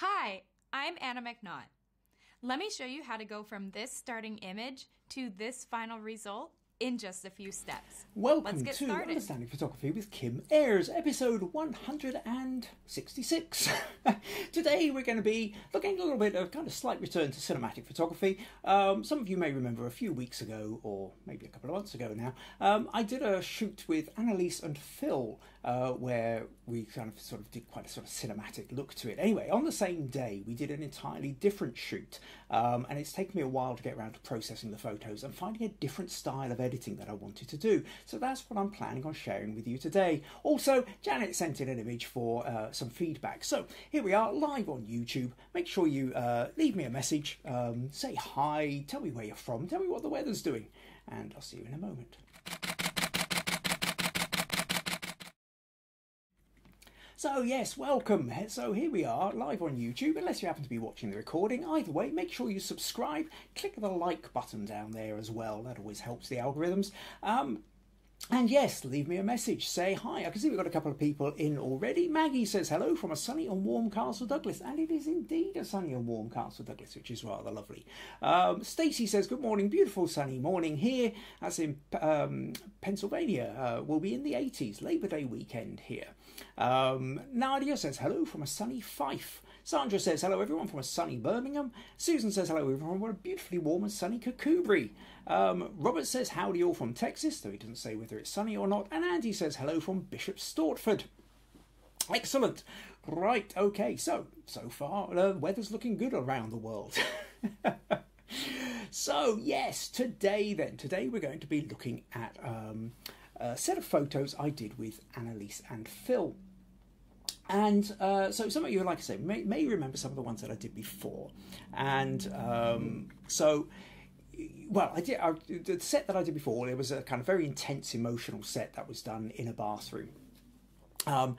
Hi, I'm Anna McNaught. Let me show you how to go from this starting image to this final result in just a few steps. Welcome Let's get to started. Understanding Photography with Kim Ayres, episode 166. Today we're going to be looking at a little bit of kind of slight return to cinematic photography. Um, some of you may remember a few weeks ago, or maybe a couple of months ago now, um, I did a shoot with Annaliese and Phil uh, where we kind of sort of did quite a sort of cinematic look to it. Anyway, on the same day we did an entirely different shoot, um, and it's taken me a while to get around to processing the photos and finding a different style of editing that I wanted to do. So that's what I'm planning on sharing with you today. Also, Janet sent in an image for uh, some feedback. So here we are live on YouTube. Make sure you uh, leave me a message, um, say hi, tell me where you're from, tell me what the weather's doing, and I'll see you in a moment. So yes, welcome. So here we are, live on YouTube. Unless you happen to be watching the recording, either way, make sure you subscribe. Click the like button down there as well. That always helps the algorithms. Um, and yes, leave me a message. Say hi. I can see we've got a couple of people in already. Maggie says hello from a sunny and warm Castle Douglas, and it is indeed a sunny and warm Castle Douglas, which is rather lovely. Um, Stacey says good morning, beautiful sunny morning here. That's in um, Pennsylvania. Uh, we'll be in the 80s, Labor Day weekend here. Um, Nadia says hello from a sunny Fife. Sandra says hello everyone from a sunny Birmingham. Susan says hello everyone from a beautifully warm and sunny Kirkcudbright. Um, Robert says howdy all from Texas, though he doesn't say whether it's sunny or not. And Andy says hello from Bishop Stortford. Excellent. Right, okay, so, so far, the uh, weather's looking good around the world. so, yes, today then, today we're going to be looking at um, a set of photos I did with Annaliese and Phil. And uh, so some of you, like I say, may, may remember some of the ones that I did before. And um, so, well, I did I, the set that I did before. It was a kind of very intense emotional set that was done in a bathroom. Um,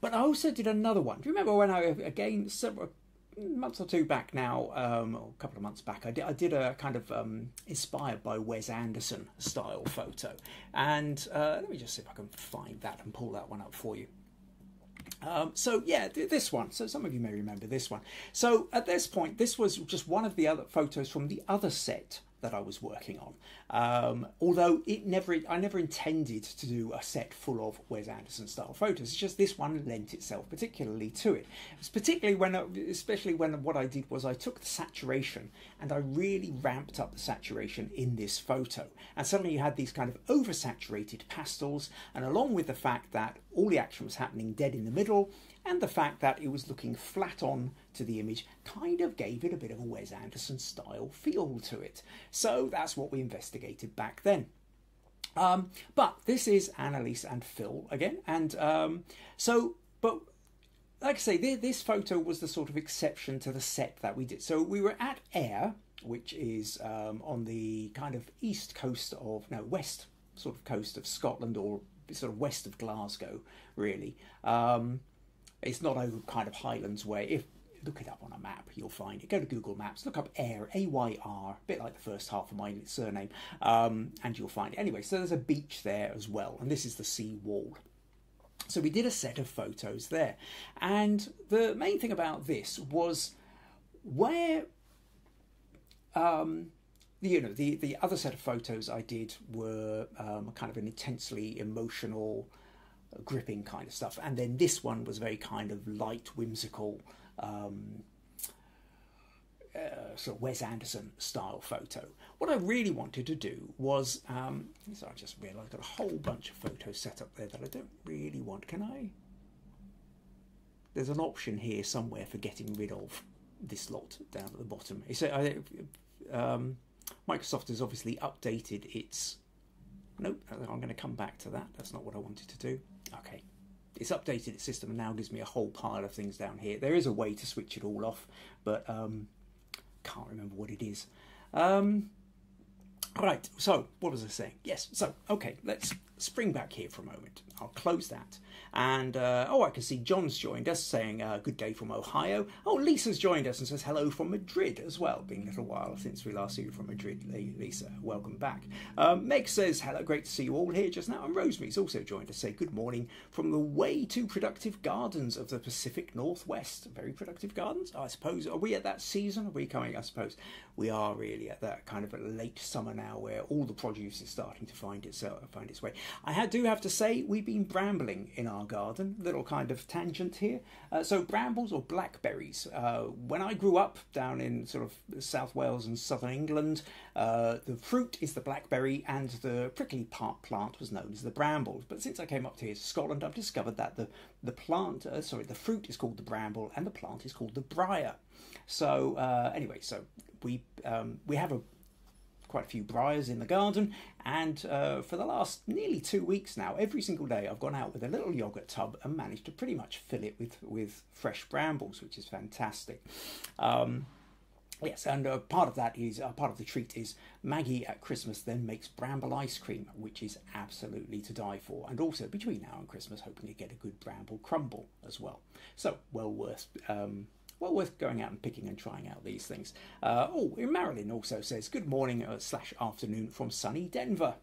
but I also did another one. Do you remember when I again several months or two back now, um, or a couple of months back, I did I did a kind of um, inspired by Wes Anderson style photo. And uh, let me just see if I can find that and pull that one up for you. Um, so yeah, this one. So some of you may remember this one. So at this point, this was just one of the other photos from the other set that I was working on. Um, although it never, I never intended to do a set full of Wes Anderson style photos. It's just this one lent itself particularly to it. It's particularly when, especially when what I did was I took the saturation and I really ramped up the saturation in this photo. And suddenly you had these kind of oversaturated pastels, and along with the fact that all the action was happening dead in the middle, and the fact that it was looking flat on to the image kind of gave it a bit of a Wes Anderson style feel to it. So that's what we investigated back then. Um, but this is Annaliese and Phil again, and um, so, but like I say, this photo was the sort of exception to the set that we did. So we were at Ayr, which is um, on the kind of east coast of, no, west sort of coast of Scotland or sort of west of Glasgow, really. Um, it's not over kind of Highlands way. If look it up on a map, you'll find it. Go to Google Maps, look up Ayr, A Y R, a bit like the first half of my surname, um, and you'll find it. Anyway, so there's a beach there as well, and this is the sea wall. So we did a set of photos there, and the main thing about this was where. Um, you know the the other set of photos I did were um, kind of an intensely emotional gripping kind of stuff. And then this one was very kind of light, whimsical, um, uh, sort of Wes Anderson style photo. What I really wanted to do was, um, so I just realised I've got a whole bunch of photos set up there that I don't really want. Can I? There's an option here somewhere for getting rid of this lot down at the bottom. Uh, um, Microsoft has obviously updated its. Nope, I'm going to come back to that. That's not what I wanted to do. Okay, it's updated its system and now gives me a whole pile of things down here. There is a way to switch it all off, but um, can't remember what it is. Um, right, so what was I saying? Yes, so okay, let's spring back here for a moment. I'll close that. And uh, oh, I can see John's joined us saying uh, good day from Ohio. Oh, Lisa's joined us and says hello from Madrid as well. Been a little while since we last saw you from Madrid, Lisa. Welcome back. Um, Meg says hello, great to see you all here just now. And Rosemary's also joined us. Say good morning from the way too productive gardens of the Pacific Northwest. Very productive gardens, I suppose. Are we at that season? Are we coming? I suppose we are really at that kind of a late summer now, where all the produce is starting to find itself find its way. I do have to say we've been brambling in our garden. Little kind of tangent here. Uh, so brambles or blackberries. Uh, when I grew up down in sort of South Wales and southern England, uh, the fruit is the blackberry and the prickly part plant was known as the bramble. But since I came up to Scotland, I've discovered that the the plant, uh, sorry, the fruit is called the bramble and the plant is called the briar. So uh, anyway, so we um, we have a quite a few briars in the garden, and uh, for the last nearly two weeks now, every single day I've gone out with a little yogurt tub and managed to pretty much fill it with, with fresh brambles, which is fantastic. Um, Yes, and uh, part of that is uh, part of the treat is Maggie at Christmas then makes bramble ice cream, which is absolutely to die for. And also between now and Christmas, hoping to get a good bramble crumble as well. So well worth um, well worth going out and picking and trying out these things. Uh, oh, Marilyn also says, Good morning uh, slash afternoon from sunny Denver.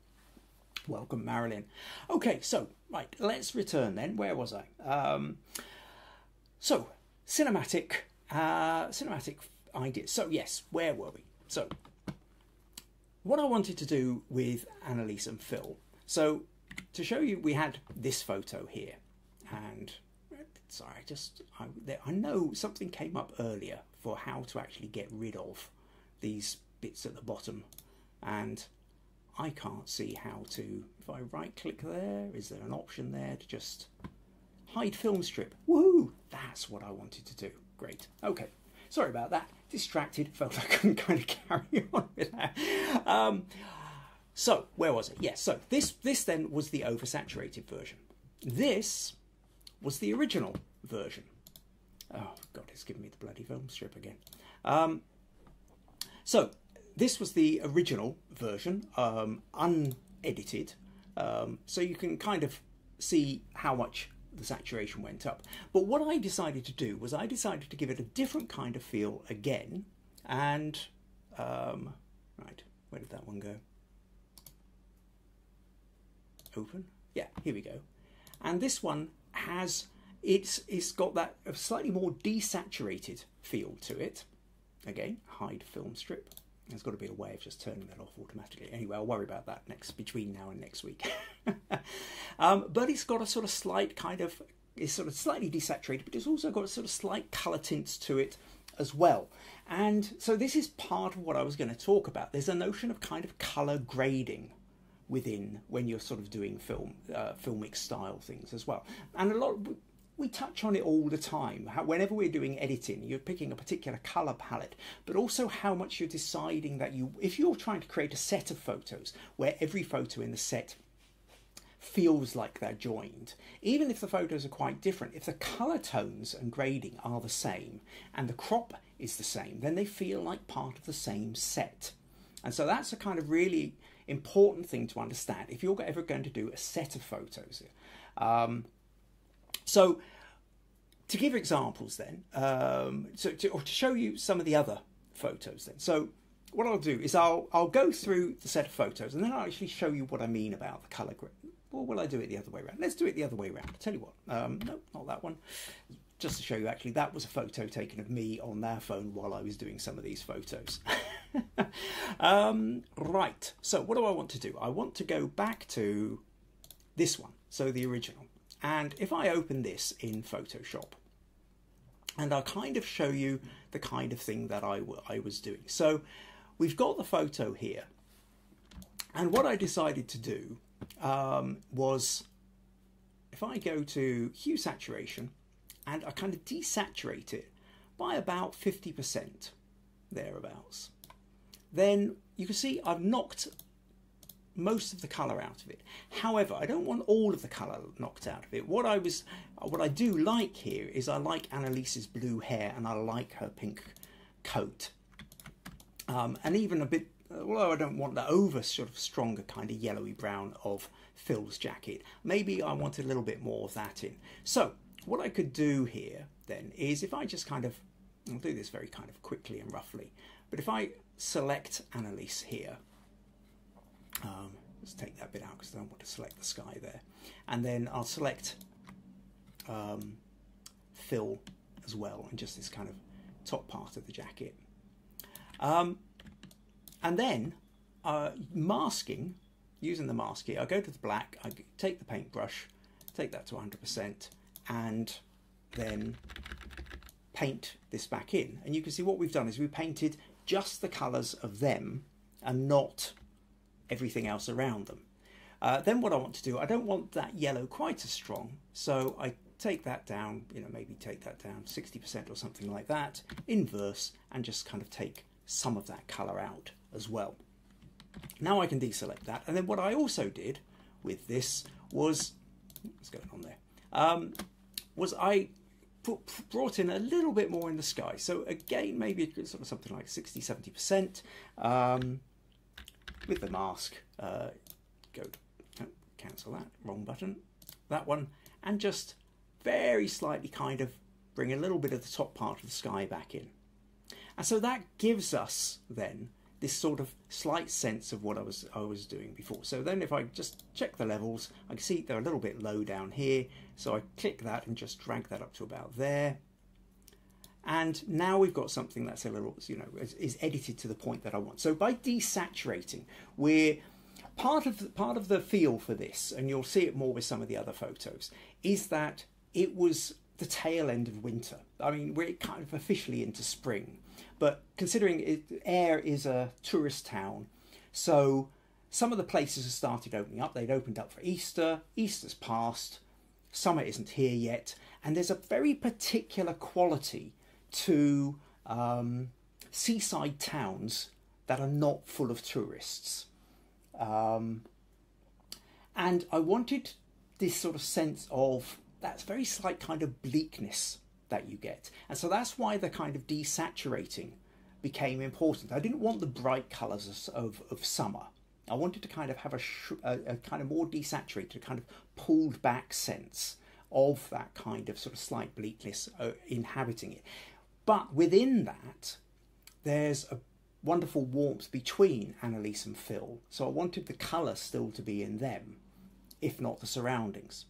Welcome, Marilyn. Okay, so, right, let's return then. Where was I? Um, so, cinematic, uh, cinematic ideas. So, yes, where were we? So, what I wanted to do with Annaliese and Phil. So, to show you, we had this photo here, and sorry, I just I, I know something came up earlier for how to actually get rid of these bits at the bottom, and I can't see how to. If I right click there, is there an option there to just hide film strip? Woohoo! That's what I wanted to do. Great. Okay. Sorry about that. Distracted. Felt I couldn't kind of carry on with that. Um, so where was it? Yes. So this this then was the oversaturated version. This was the original version. Oh, God, it's giving me the bloody film strip again. Um, so, this was the original version, um, unedited. Um, so you can kind of see how much the saturation went up. But what I decided to do was I decided to give it a different kind of feel again. And, um, right, where did that one go? Open? Yeah, here we go. And this one has it's it's got that slightly more desaturated feel to it. Again, hide film strip. There's got to be a way of just turning that off automatically. Anyway, I'll worry about that next between now and next week. um, but it's got a sort of slight kind of it's sort of slightly desaturated, but it's also got a sort of slight colour tints to it as well. And so this is part of what I was going to talk about. There's a notion of kind of colour grading within when you're sort of doing film uh, filmic style things as well. And a lot we touch on it all the time. How, whenever we're doing editing you're picking a particular color palette but also how much you're deciding that you if you're trying to create a set of photos where every photo in the set feels like they're joined even if the photos are quite different if the color tones and grading are the same and the crop is the same then they feel like part of the same set. And so that's a kind of really important thing to understand if you're ever going to do a set of photos. Um, so, to give examples, then, um, so to, or to show you some of the other photos, then. So, what I'll do is I'll I'll go through the set of photos and then I'll actually show you what I mean about the color grid. Or will I do it the other way around? Let's do it the other way around. I'll tell you what. Um, no, not that one just to show you, actually, that was a photo taken of me on their phone while I was doing some of these photos. um, right, so what do I want to do? I want to go back to this one, so the original. And if I open this in Photoshop, and I'll kind of show you the kind of thing that I, I was doing. So we've got the photo here. And what I decided to do um, was, if I go to hue saturation, and I kind of desaturate it by about 50% thereabouts. Then you can see I've knocked most of the colour out of it. However, I don't want all of the colour knocked out of it. What I was, what I do like here is I like Annaliese's blue hair and I like her pink coat. Um, and even a bit although I don't want the over sort of stronger kind of yellowy brown of Phil's jacket, maybe I wanted a little bit more of that in. So what I could do here then is if I just kind of, I'll do this very kind of quickly and roughly, but if I select Annaliese here, um, let's take that bit out because I don't want to select the sky there, and then I'll select um, as well and just this kind of top part of the jacket. Um, and then uh, masking, using the mask here, I go to the black, I take the paintbrush, take that to 100%, and then paint this back in. And you can see what we've done is we painted just the colours of them and not everything else around them. Uh, then what I want to do, I don't want that yellow quite as strong, so I take that down, you know, maybe take that down 60% or something like that, inverse, and just kind of take some of that colour out as well. Now I can deselect that, and then what I also did with this was, what's going on there, um, was I brought in a little bit more in the sky. So again, maybe sort of something like 60, 70% um, with the mask. Uh, go cancel that, wrong button, that one, and just very slightly kind of bring a little bit of the top part of the sky back in. And so that gives us then this sort of slight sense of what I was I was doing before. So then if I just check the levels, I can see they're a little bit low down here. So I click that and just drag that up to about there. And now we've got something that's a little, you know, is, is edited to the point that I want. So by desaturating, we're part of the, part of the feel for this, and you'll see it more with some of the other photos, is that it was the tail end of winter. I mean, we're kind of officially into spring, but considering it, Ayr is a tourist town, so some of the places have started opening up. They'd opened up for Easter, Easter's passed, summer isn't here yet, and there's a very particular quality to um, seaside towns that are not full of tourists. Um, and I wanted this sort of sense of that very slight kind of bleakness that you get. And so that's why the kind of desaturating became important. I didn't want the bright colours of, of summer. I wanted to kind of have a, a, a, kind of more desaturated, kind of pulled back sense of that kind of sort of slight bleakness uh, inhabiting it. But within that, there's a wonderful warmth between Annaliese and Phil. So I wanted the colour still to be in them, if not the surroundings.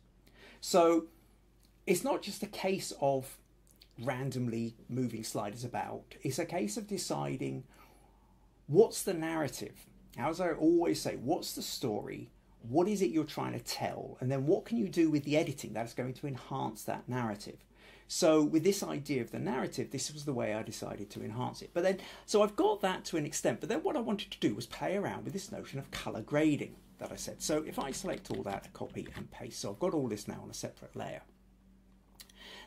So it's not just a case of randomly moving sliders about, it's a case of deciding what's the narrative. As I always say, what's the story? What is it you're trying to tell? And then what can you do with the editing that's going to enhance that narrative? So, with this idea of the narrative, this was the way I decided to enhance it. But then, so I've got that to an extent, but then what I wanted to do was play around with this notion of colour grading that I said. So, if I select all that, copy and paste, so I've got all this now on a separate layer.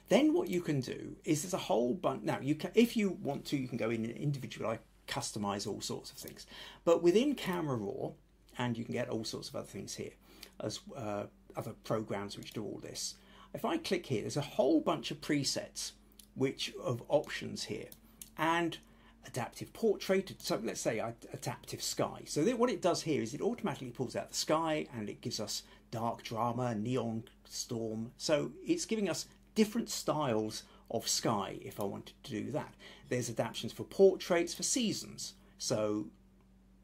Then what you can do is there's a whole bunch. Now, you can, if you want to, you can go in and individually customize all sorts of things. But within Camera Raw, and you can get all sorts of other things here, as uh, other programs which do all this. If I click here, there's a whole bunch of presets which of options here, and adaptive portrait. So let's say adaptive sky. So what it does here is it automatically pulls out the sky and it gives us dark drama, neon storm. So it's giving us different styles of sky if I wanted to do that. There's adaptations for portraits for seasons, so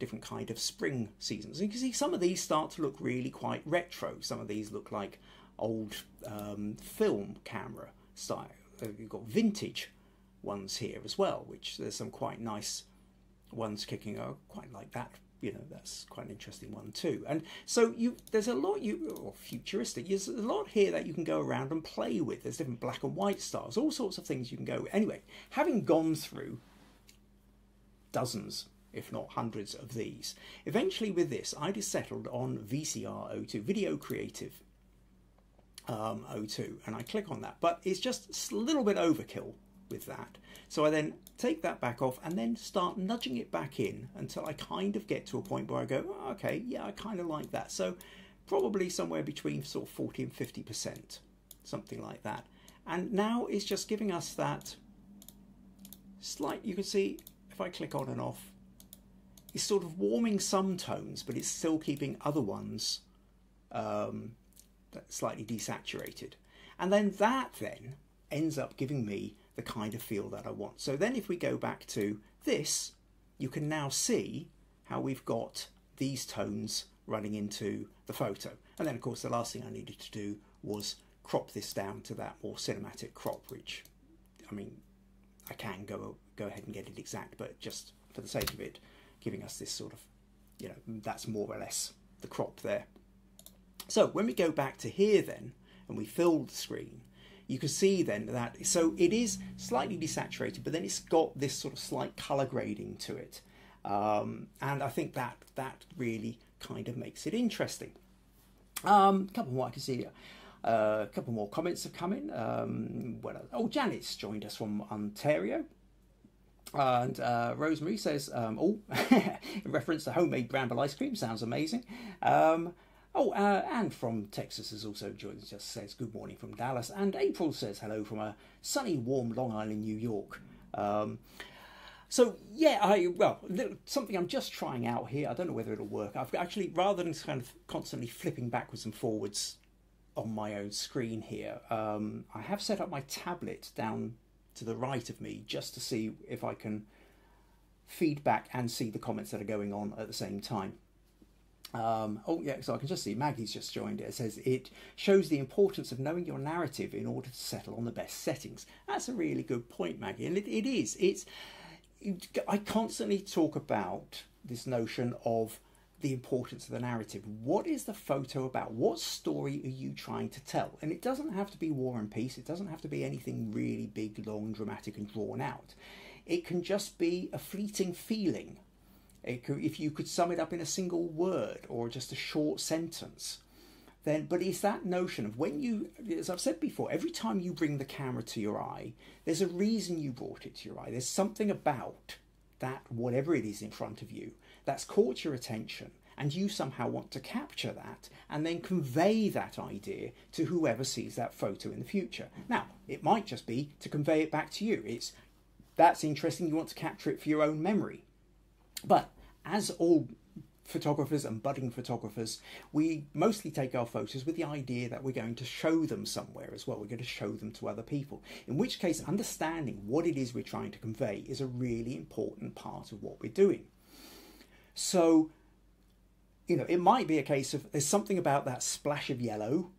different kind of spring seasons. You can see some of these start to look really quite retro. Some of these look like old um, film camera style. Uh, you've got vintage ones here as well, which there's some quite nice ones kicking. I quite like that you know that's quite an interesting one too and so you there's a lot you or futuristic there's a lot here that you can go around and play with there's different black and white styles all sorts of things you can go with. anyway having gone through dozens if not hundreds of these eventually with this i just settled on vcr 02 video creative um, 02 and i click on that but it's just a little bit overkill with that so I then take that back off and then start nudging it back in until I kind of get to a point where I go, oh, okay, yeah, I kind of like that. So probably somewhere between sort of 40 and 50%, something like that. And now it's just giving us that slight, you can see if I click on and off, it's sort of warming some tones, but it's still keeping other ones um, slightly desaturated. And then that then ends up giving me the kind of feel that I want. So then if we go back to this, you can now see how we've got these tones running into the photo. And then of course the last thing I needed to do was crop this down to that more cinematic crop, which, I mean, I can go go ahead and get it exact, but just for the sake of it, giving us this sort of, you know, that's more or less the crop there. So when we go back to here then, and we fill the screen, you can see then that, so it is slightly desaturated, but then it's got this sort of slight colour grading to it. Um, and I think that that really kind of makes it interesting. Um, a couple more I can see here. Uh, a couple more comments have come in. Um, oh, Janet's joined us from Ontario. And uh, Rosemary says, um, oh, in reference to homemade bramble ice cream, sounds amazing. Um, oh, uh, Anne from Texas has also joined, just says good morning from Dallas. And April says hello from a sunny, warm Long Island, New York. Um, so yeah, I well something I'm just trying out here. I don't know whether it'll work. I've actually rather than kind of constantly flipping backwards and forwards on my own screen here, um, I have set up my tablet down to the right of me just to see if I can feedback and see the comments that are going on at the same time. Um, oh yeah, so I can just see Maggie's just joined it. It says it shows the importance of knowing your narrative in order to settle on the best settings. That's a really good point, Maggie, and it, it is. It's I constantly talk about this notion of the importance of the narrative. What is the photo about? What story are you trying to tell? And it doesn't have to be war and peace. It doesn't have to be anything really big, long, dramatic, and drawn out. It can just be a fleeting feeling. If you could sum it up in a single word or just a short sentence, then but it's that notion of when you as i've said before every time you bring the camera to your eye there's a reason you brought it to your eye. There's something about that whatever it is in front of you that's caught your attention and you somehow want to capture that and then convey that idea to whoever sees that photo in the future. Now it might just be to convey it back to you. It's that's interesting you want to capture it for your own memory. But as all photographers and budding photographers, we mostly take our photos with the idea that we're going to show them somewhere as well. We're going to show them to other people. In which case, understanding what it is we're trying to convey is a really important part of what we're doing. So, you know, it might be a case of there's something about that splash of yellow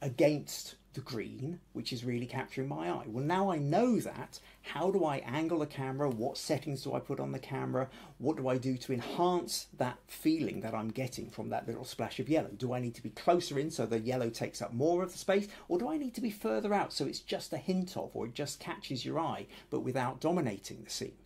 against the green, which is really capturing my eye. Well, now I know that. How do I angle the camera? What settings do I put on the camera? What do I do to enhance that feeling that I'm getting from that little splash of yellow? Do I need to be closer in so the yellow takes up more of the space? Or do I need to be further out so it's just a hint of, or it just catches your eye, but without dominating the scene?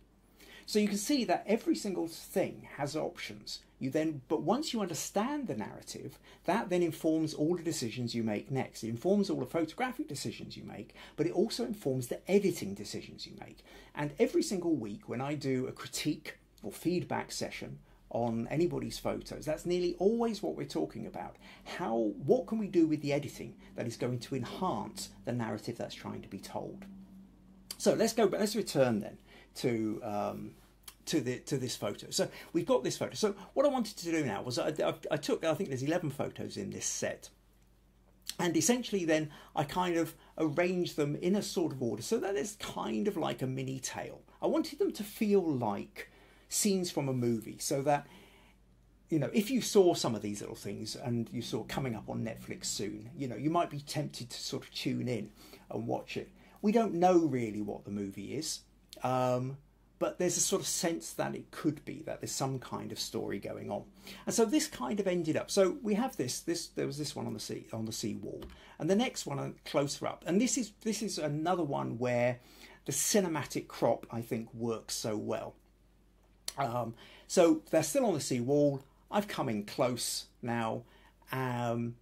So you can see that every single thing has options. You then, but once you understand the narrative, that then informs all the decisions you make next. It informs all the photographic decisions you make, but it also informs the editing decisions you make. And every single week, when I do a critique or feedback session on anybody's photos, that's nearly always what we're talking about. How, what can we do with the editing that is going to enhance the narrative that's trying to be told? So let's go. Let's return then to um, to the to this photo. So we've got this photo. So what I wanted to do now was I, I, I took I think there's 11 photos in this set. And essentially, then I kind of arranged them in a sort of order so that it's kind of like a mini tale. I wanted them to feel like scenes from a movie so that you know, if you saw some of these little things and you saw coming up on Netflix soon, you know, you might be tempted to sort of tune in and watch it. We don't know really what the movie is. Um, but there's a sort of sense that it could be that there's some kind of story going on. And so this kind of ended up so we have this this there was this one on the sea on the sea wall and the next one closer up. And this is this is another one where the cinematic crop i think works so well. Um, so they're still on the sea wall i've come in close now. Um,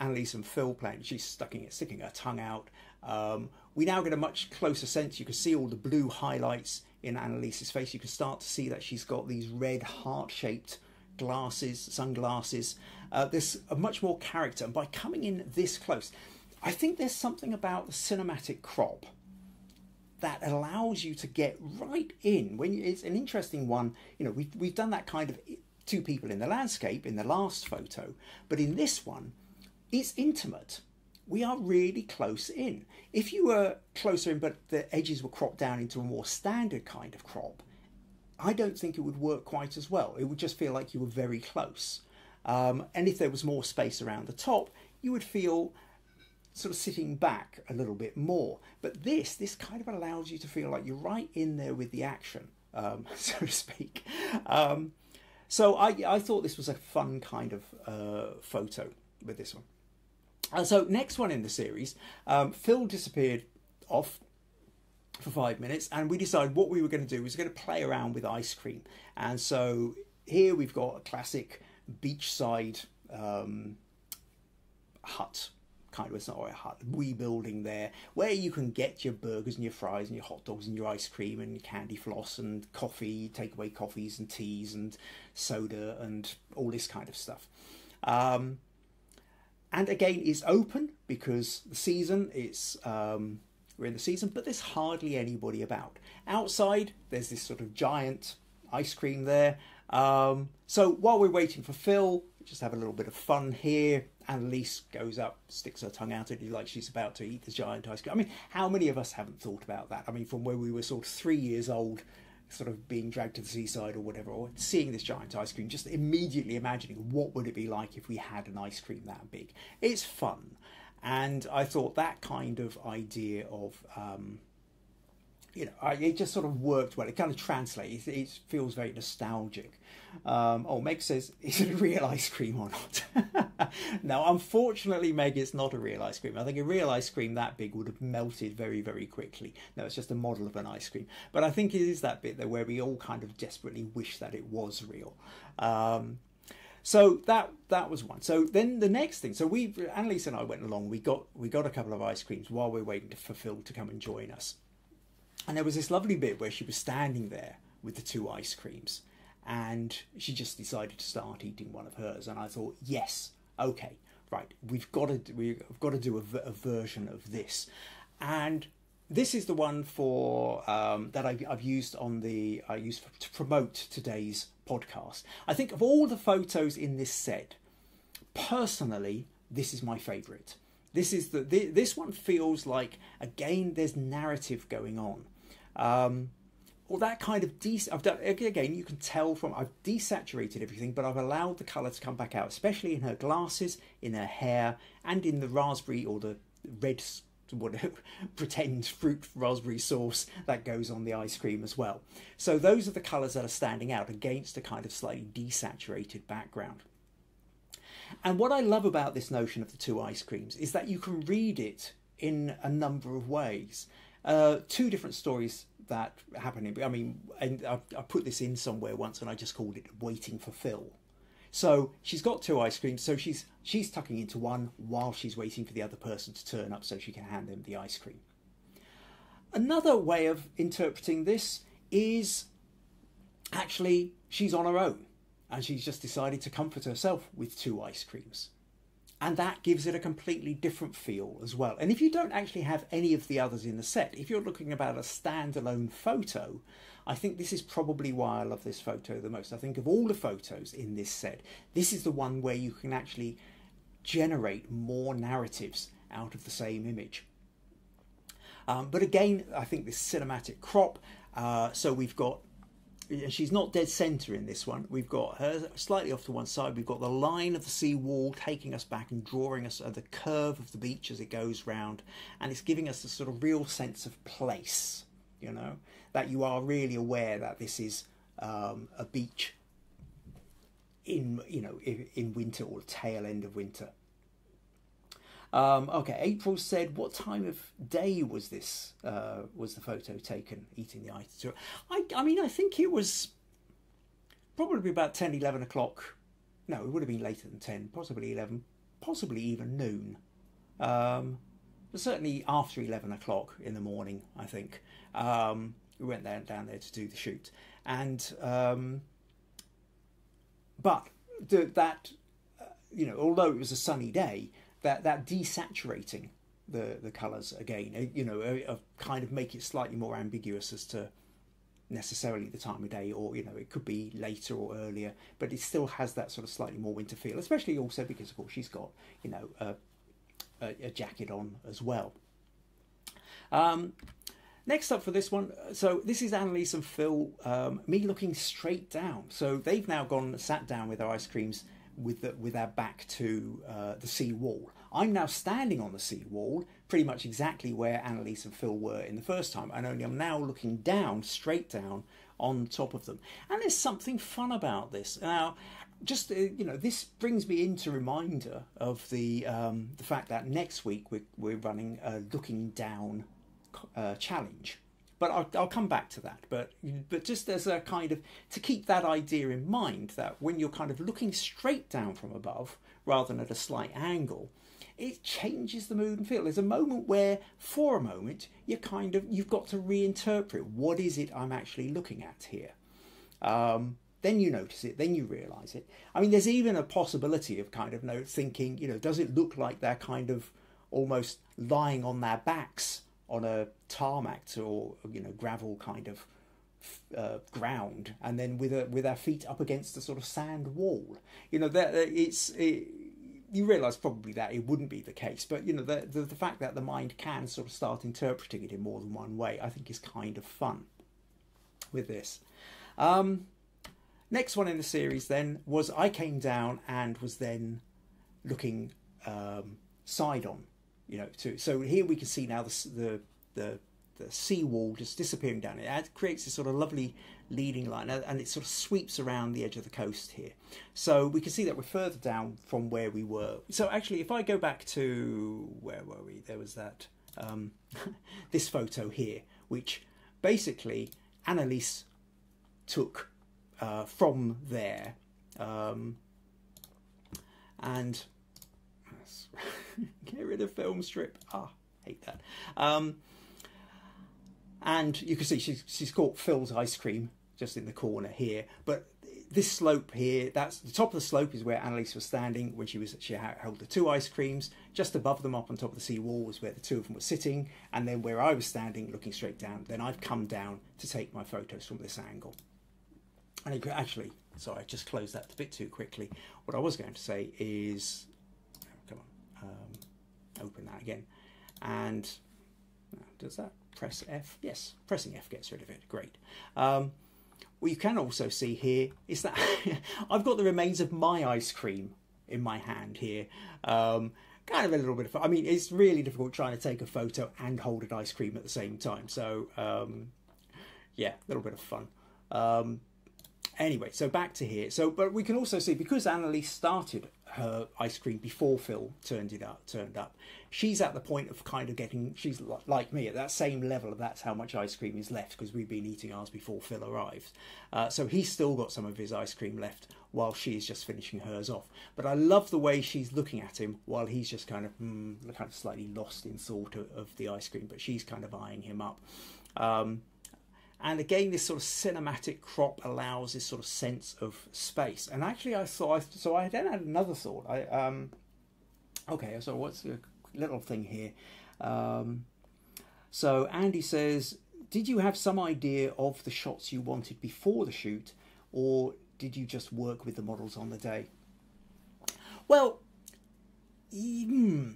Annaliese and Phil playing she's sticking it sticking her tongue out. Um, we now get a much closer sense. You can see all the blue highlights in Annaliese's face. You can start to see that she's got these red heart-shaped glasses, sunglasses. Uh, there's a much more character. And by coming in this close, I think there's something about the cinematic crop that allows you to get right in when you, it's an interesting one you know we've, we've done that kind of two people in the landscape in the last photo but in this one it's intimate we are really close in if you were closer in but the edges were cropped down into a more standard kind of crop i don't think it would work quite as well it would just feel like you were very close um, and if there was more space around the top you would feel sort of sitting back a little bit more. But this, this kind of allows you to feel like you're right in there with the action, um, so to speak. Um, so I, I thought this was a fun kind of uh, photo with this one. Uh, so next one in the series, um, Phil disappeared off for five minutes, and we decided what we were going to do was going to play around with ice cream. And so here we've got a classic beachside um, hut kind of it's not a hut wee building there where you can get your burgers and your fries and your hot dogs and your ice cream and candy floss and coffee takeaway coffees and teas and soda and all this kind of stuff um, and again it's open because the season is um, we're in the season but there's hardly anybody about outside there's this sort of giant ice cream there um, so while we're waiting for phil just have a little bit of fun here Annaliese goes up, sticks her tongue out at you like she's about to eat the giant ice cream. I mean, how many of us haven't thought about that? I mean, from when we were sort of three years old, sort of being dragged to the seaside or whatever, or seeing this giant ice cream, just immediately imagining what would it be like if we had an ice cream that big. It's fun. And I thought that kind of idea of um, you know, it just sort of worked well. It kind of translates. It feels very nostalgic. Um, oh, Meg says, is it a real ice cream or not? no, unfortunately, Meg, it's not a real ice cream. I think a real ice cream that big would have melted very, very quickly. No, it's just a model of an ice cream. But I think it is that bit there where we all kind of desperately wish that it was real. Um, so that that was one. So then the next thing. So we, Annaliese and I went along. We got we got a couple of ice creams while we are waiting for Phil to come and join us. And there was this lovely bit where she was standing there with the two ice creams and she just decided to start eating one of hers. And I thought, yes, okay, right, we've got to we've got to do a, a version of this, and this is the one for um, that I've, I've, used on the I used for, to promote today's podcast. I think of all the photos in this set, personally, this is my favourite. This is the this one feels like again there's narrative going on. Um, well, that kind of de- I've done again. You can tell from I've desaturated everything, but I've allowed the colour to come back out, especially in her glasses, in her hair, and in the raspberry or the red whatever pretend fruit raspberry sauce that goes on the ice cream as well. So those are the colours that are standing out against a kind of slightly desaturated background. And what I love about this notion of the two ice creams is that you can read it in a number of ways. Uh, two different stories that happen. In I mean, and I, I put this in somewhere once, and I just called it "Waiting for Phil." So she's got two ice creams, so she's she's tucking into one while she's waiting for the other person to turn up so she can hand them the ice cream. Another way of interpreting this is actually she's on her own and she's just decided to comfort herself with two ice creams and that gives it a completely different feel as well. And if you don't actually have any of the others in the set, if you're looking about a standalone photo, I think this is probably why I love this photo the most. I think of all the photos in this set, this is the one where you can actually generate more narratives out of the same image. Um, but again, I think this cinematic crop. Uh, so we've got she's not dead centre in this one. We've got her slightly off to one side. We've got the line of the sea wall taking us back and drawing us at the curve of the beach as it goes round, and it's giving us a sort of real sense of place. You know that you are really aware that this is um, a beach in you know in, in winter or tail end of winter. Um, okay, April said, "What time of day was this? Uh, was the photo taken eating the ice?" I, I mean, I think it was probably about 10, 11 o'clock. No, it would have been later than ten, possibly eleven, possibly even noon. Um, but certainly after eleven o'clock in the morning, I think um, we went down down there to do the shoot, and um, but that uh, you know, although it was a sunny day, that that desaturating the the colours again. Uh, you know, uh, kind of make it slightly more ambiguous as to necessarily the time of day, or you know, it could be later or earlier, but it still has that sort of slightly more winter feel. Especially also because, of course, she's got you know a, a, a jacket on as well. Um, Next up for this one, so this is Annaliese and Phil, um, me looking straight down. So they've now gone sat down with their ice creams with the, with our back to uh, the sea wall. I'm now standing on the sea wall, pretty much exactly where Annaliese and Phil were in the first time, and only I'm now looking down, straight down on top of them. And there's something fun about this. Now, just uh, you know, this brings me into reminder of the um, the fact that next week we're, we're running a looking down uh, challenge. But I'll, I'll come back to that. But but just as a kind of to keep that idea in mind that when you're kind of looking straight down from above rather than at a slight angle, it changes the mood and feel. There's a moment where, for a moment, you kind of you've got to reinterpret what is it I'm actually looking at here. Um, then you notice it, then you realise it. I mean, there's even a possibility of kind of you know, thinking, you know, does it look like they're kind of almost lying on their backs on a tarmac or you know gravel kind of uh, ground, and then with a, with our feet up against a sort of sand wall. You know that it's. It, you realise probably that it wouldn't be the case, but you know the, the, the fact that the mind can sort of start interpreting it in more than one way, I think is kind of fun with this. Um, next one in the series then was I came down and was then looking um, side on you know, to, so here we can see now the, the, the, the seawall just disappearing down. It creates this sort of lovely leading line and it sort of sweeps around the edge of the coast here. So we can see that we're further down from where we were. So actually, if I go back to, where were we? There was that, um, this photo here, which basically Annaliese took uh, from there. Um, and Get rid of film strip. Ah, hate that. Um, and you can see she's, she's caught Phil's ice cream just in the corner here. But this slope here, that's the top of the slope is where Annaliese was standing when she was she held the two ice creams. Just above them, up on top of the sea wall, was where the two of them were sitting, and then where I was standing, looking straight down. Then I've come down to take my photos from this angle. And actually, sorry, I just closed that a bit too quickly. What I was going to say is open that again. And uh, does that press F? Yes, pressing F gets rid of it. Great. Um, what you can also see here is that I've got the remains of my ice cream in my hand here. Um, kind of a little bit of. I mean, it's really difficult trying to take a photo and hold an ice cream at the same time. So, um, yeah, a little bit of fun. Um, anyway, so back to here. So, but we can also see because Annaliese started her ice cream before Phil turned it up. Turned up. She's at the point of kind of getting. She's like me at that same level of that's how much ice cream is left because we've been eating ours before Phil arrives. Uh, so he's still got some of his ice cream left while she's just finishing hers off. But I love the way she's looking at him while he's just kind of mm, kind of slightly lost in thought of, of, the ice cream, but she's kind of eyeing him up. Um, and again, this sort of cinematic crop allows this sort of sense of space. And actually, I thought so. I then had another thought. I um, okay. So what's the little thing here? Um, so Andy says, did you have some idea of the shots you wanted before the shoot, or did you just work with the models on the day? Well, mm,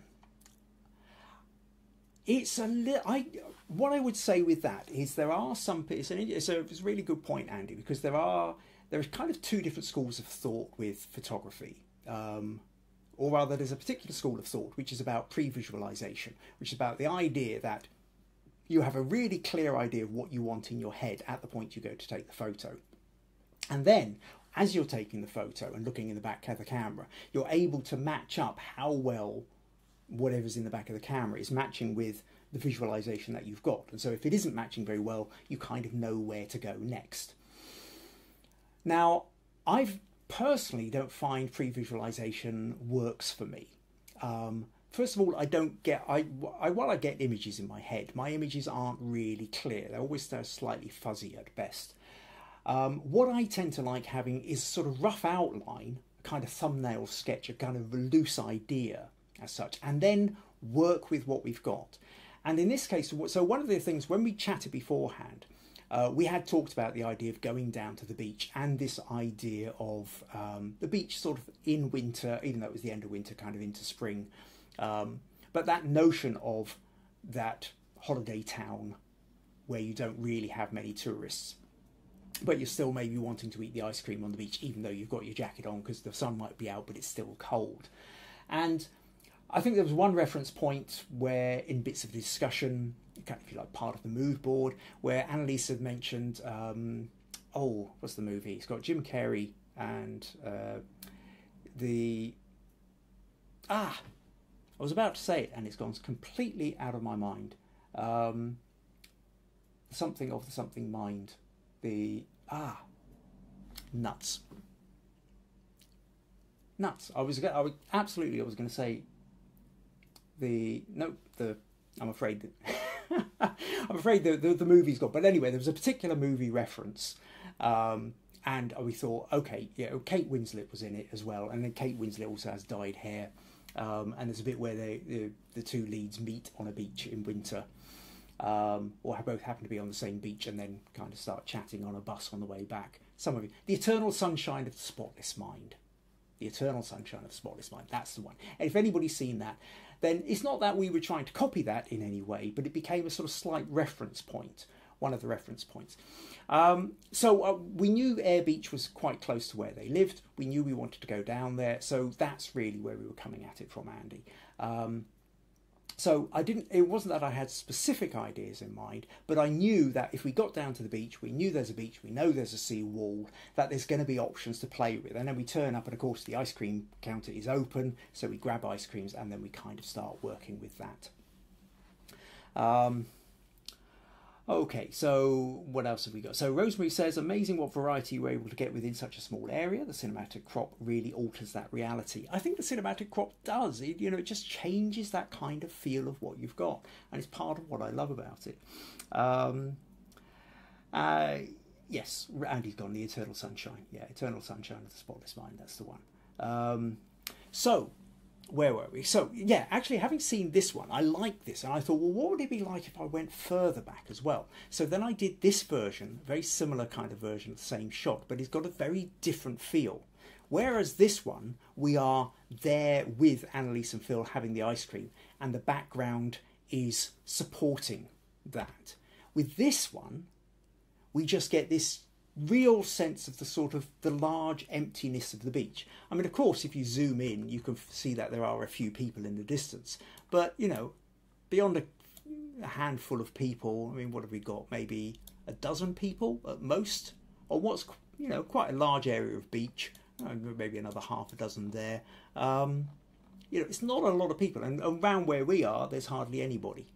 it's a little. I what I would say with that is there are some. It's, an, it's, a, it's a really good point, Andy, because there are there are kind of two different schools of thought with photography. Um, or rather, there's a particular school of thought which is about pre visualization, which is about the idea that you have a really clear idea of what you want in your head at the point you go to take the photo. And then, as you're taking the photo and looking in the back of the camera, you're able to match up how well whatever's in the back of the camera is matching with the visualization that you've got. And so if it isn't matching very well, you kind of know where to go next. Now, I personally don't find pre-visualization works for me. Um, first of all, I don't get I, I while I get images in my head, my images aren't really clear. They're always slightly fuzzy at best. Um, what I tend to like having is sort of rough outline, a kind of thumbnail sketch, a kind of loose idea as such, and then work with what we've got. And in this case, so one of the things when we chatted beforehand, uh, we had talked about the idea of going down to the beach and this idea of um, the beach sort of in winter, even though it was the end of winter, kind of into spring. Um, but that notion of that holiday town where you don't really have many tourists, but you're still maybe wanting to eat the ice cream on the beach, even though you've got your jacket on because the sun might be out, but it's still cold. And I think there was one reference point where, in bits of discussion, kind of like part of the mood board, where Annaliese had mentioned, um, oh, what's the movie? It's got Jim Carrey and uh, the ah, I was about to say it and it's gone completely out of my mind. Um, something of the something mind, the ah, nuts. Nuts. I was, I was absolutely. I was going to say the no the. I'm afraid that I'm afraid the, the, the movie's got. But anyway, there was a particular movie reference, um, and we thought, okay, yeah, Kate Winslet was in it as well, and then Kate Winslet also has dyed hair, um, and there's a bit where they, the the two leads meet on a beach in winter, um, or both happen to be on the same beach, and then kind of start chatting on a bus on the way back. Some of you, the eternal sunshine of the spotless mind. The Eternal Sunshine of the Spotless Mind. That's the one. And if anybody's seen that, then it's not that we were trying to copy that in any way, but it became a sort of slight reference point, one of the reference points. Um, so uh, we knew Ayr Beach was quite close to where they lived. We knew we wanted to go down there, so that's really where we were coming at it from, Andy. Um, so I didn't. It wasn't that I had specific ideas in mind, but I knew that if we got down to the beach, we knew there's a beach, we know there's a sea wall, that there's going to be options to play with, and then we turn up, and of course the ice cream counter is open, so we grab ice creams, and then we kind of start working with that. Um, Okay, so what else have we got? So Rosemary says, amazing what variety you were able to get within such a small area. The cinematic crop really alters that reality. I think the cinematic crop does. It, you know, it just changes that kind of feel of what you've got, and it's part of what I love about it. Um, uh, yes, Andy's gone. The Eternal Sunshine. Yeah, Eternal Sunshine of the Spotless Mind. That's the one. Um, so where were we? So, yeah, actually, having seen this one, I like this, and I thought, well, what would it be like if I went further back as well? So then I did this version, very similar kind of version, the same shot, but it's got a very different feel. Whereas this one, we are there with Annaliese and Phil having the ice cream, and the background is supporting that. With this one, we just get this real sense of the sort of the large emptiness of the beach. I mean, of course, if you zoom in, you can see that there are a few people in the distance, but you know, beyond a, a handful of people, I mean, what have we got? Maybe a dozen people at most, or what's you know quite a large area of beach. Uh, maybe another half a dozen there. Um, you know, it's not a lot of people, and around where we are, there's hardly anybody.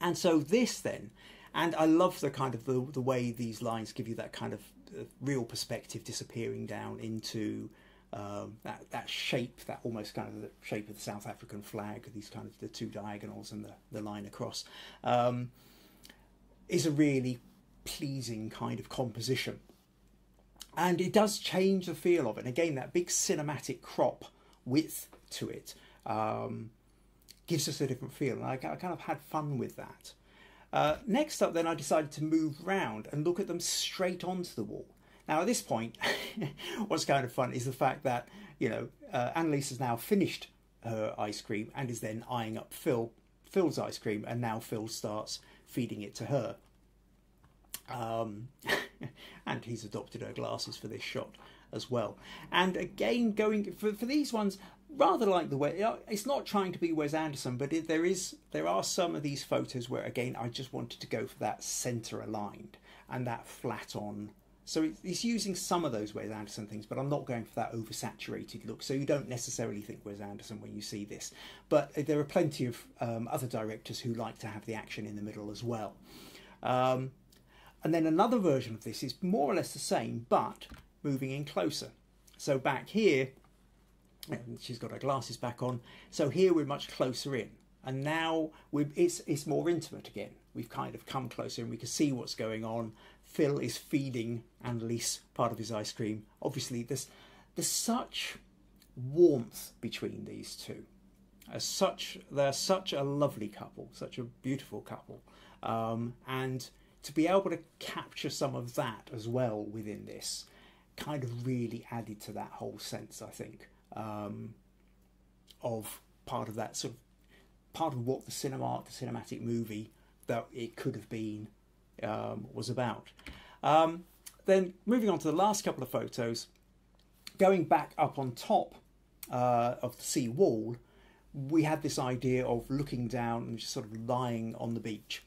And so this then and I love the kind of the, the way these lines give you that kind of uh, real perspective disappearing down into um, that that shape, that almost kind of the shape of the South African flag, these kind of the two diagonals and the, the line across, um, is a really pleasing kind of composition. And it does change the feel of it. And again, that big cinematic crop width to it um, gives us a different feel. And I, I kind of had fun with that. Uh, next up, then I decided to move round and look at them straight onto the wall. Now, at this point, what's kind of fun is the fact that, you know, uh, Annaliese has now finished her ice cream and is then eyeing up Phil, Phil's ice cream, and now Phil starts feeding it to her. Um, and he's adopted her glasses for this shot as well. And again, going for, for these ones, rather like the way it's not trying to be Wes Anderson, but it, there is there are some of these photos where again I just wanted to go for that center aligned and that flat on. So it's using some of those Wes Anderson things, but I'm not going for that oversaturated look. So you don't necessarily think Wes Anderson when you see this, but there are plenty of um, other directors who like to have the action in the middle as well. Um, and then another version of this is more or less the same, but moving in closer. So back here, and she's got her glasses back on. So here we're much closer in, and now it's it's more intimate again. We've kind of come closer, and we can see what's going on. Phil is feeding Annaliese part of his ice cream. Obviously, there's there's such warmth between these two. are such they're such a lovely couple, such a beautiful couple, um, and to be able to capture some of that as well within this kind of really added to that whole sense. I think um, of part of that sort of part of what the cinema, the cinematic movie that it could have been um, was about. Um, then moving on to the last couple of photos, going back up on top uh, of the sea wall, we had this idea of looking down and just sort of lying on the beach.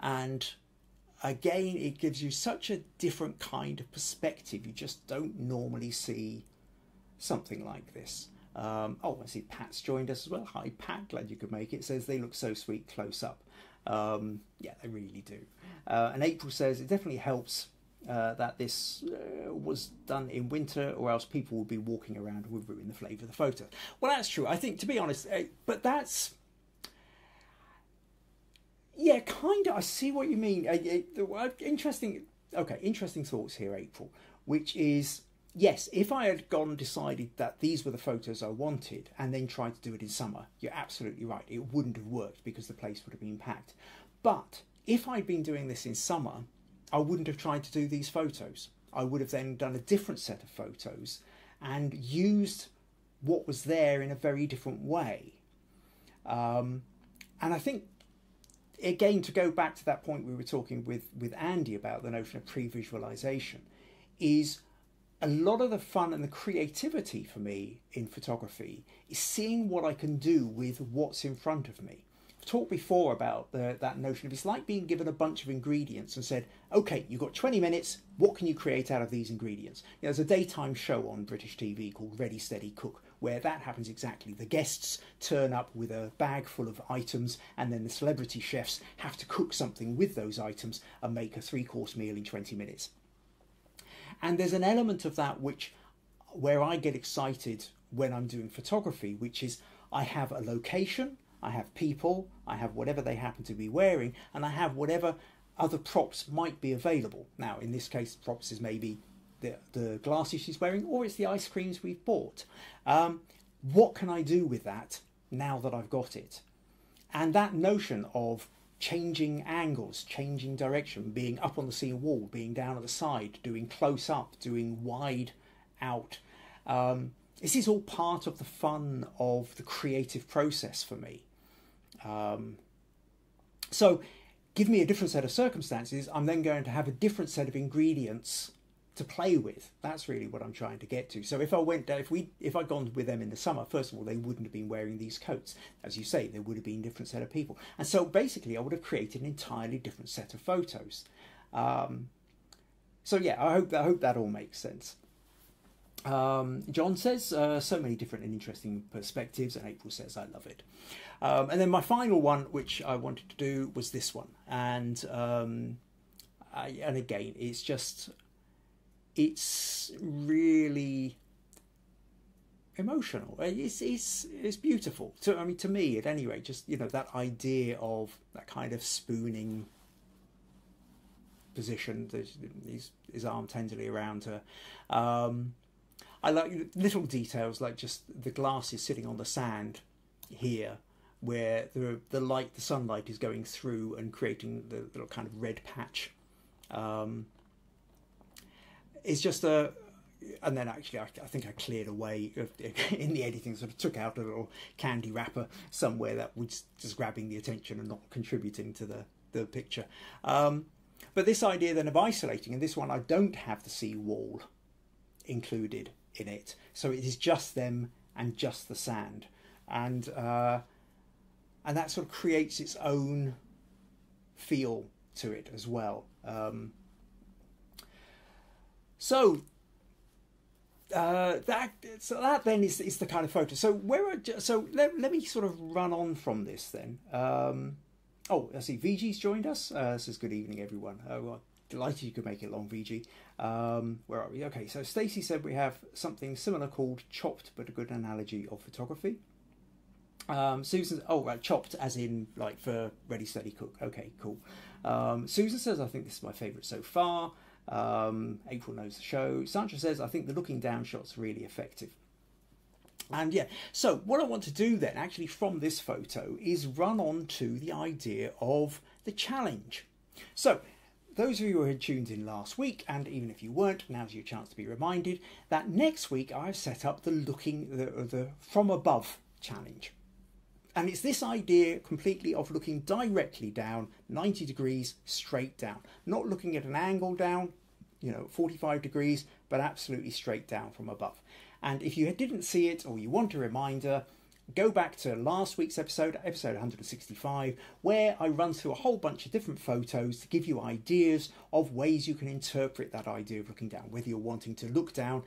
And again, it gives you such a different kind of perspective. You just don't normally see something like this. Um, oh, I see Pat's joined us as well. Hi, Pat. Glad you could make it. Says they look so sweet close up. Um, yeah, they really do. Uh, and April says it definitely helps uh, that this uh, was done in winter, or else people would be walking around and would ruin the flavour of the photo. Well, that's true. I think, to be honest, uh, but that's. Yeah, kind of. I see what you mean. Interesting. Okay, interesting thoughts here, April. Which is yes, if I had gone decided that these were the photos I wanted and then tried to do it in summer, you're absolutely right. It wouldn't have worked because the place would have been packed. But if I'd been doing this in summer, I wouldn't have tried to do these photos. I would have then done a different set of photos and used what was there in a very different way. Um, and I think, again, to go back to that point we were talking with, with Andy about the notion of pre visualization, is a lot of the fun and the creativity for me in photography is seeing what I can do with what's in front of me. I've talked before about the, that notion of it's like being given a bunch of ingredients and said, okay, you've got 20 minutes, what can you create out of these ingredients? You know, there's a daytime show on British TV called Ready Steady Cook where that happens exactly. The guests turn up with a bag full of items, and then the celebrity chefs have to cook something with those items and make a three course meal in 20 minutes. And there's an element of that which where I get excited when I'm doing photography, which is I have a location, I have people, I have whatever they happen to be wearing, and I have whatever other props might be available. Now, in this case, props is maybe the, the glasses she's wearing, or it's the ice creams we've bought. Um, what can I do with that now that I've got it? And that notion of changing angles, changing direction, being up on the scene wall, being down at the side, doing close up, doing wide out. Um, this is all part of the fun of the creative process for me. Um, so, give me a different set of circumstances, I'm then going to have a different set of ingredients to play with. That's really what I'm trying to get to. So if I went down, if we if I'd gone with them in the summer, first of all, they wouldn't have been wearing these coats. As you say, there would have been a different set of people. And so basically I would have created an entirely different set of photos. Um, so yeah, I hope I hope that all makes sense. Um, John says uh, so many different and interesting perspectives, and April says I love it. Um, and then my final one, which I wanted to do, was this one, and um, I, and again, it's just it's really emotional. It's it's it's beautiful. To I mean, to me, at any rate, just you know that idea of that kind of spooning position. His his arm tenderly around her. Um, I like little details like just the glasses sitting on the sand here, where the the light, the sunlight is going through and creating the little kind of red patch. Um, it's just a and then actually I, I, think I cleared away in the editing sort of took out a little candy wrapper somewhere that was just grabbing the attention and not contributing to the the picture. Um, but this idea then of isolating and this one I don't have the sea wall included in it. So it is just them and just the sand. And uh, and that sort of creates its own feel to it as well. Um, so uh, that so that then is, is the kind of photo. So where are, so let, let me sort of run on from this then. Um, oh, I see VG's joined us. Uh, says good evening everyone. Uh, well, delighted you could make it long, VG. Um, where are we? Okay, so Stacey said we have something similar called chopped, but a good analogy of photography. Um, Susan, oh right, chopped as in like for ready, steady, cook. Okay, cool. Um, Susan says I think this is my favourite so far. Um, April knows the show. Sandra says, I think the looking down shot's really effective. And yeah, so what I want to do then, actually, from this photo, is run on to the idea of the challenge. So, those of you who had tuned in last week, and even if you weren't, now's your chance to be reminded that next week I've set up the looking the, the from above challenge. And it's this idea completely of looking directly down, 90 degrees straight down, not looking at an angle down, you know, 45 degrees, but absolutely straight down from above. And if you didn't see it or you want a reminder, go back to last week's episode, episode 165, where I run through a whole bunch of different photos to give you ideas of ways you can interpret that idea of looking down, whether you're wanting to look down,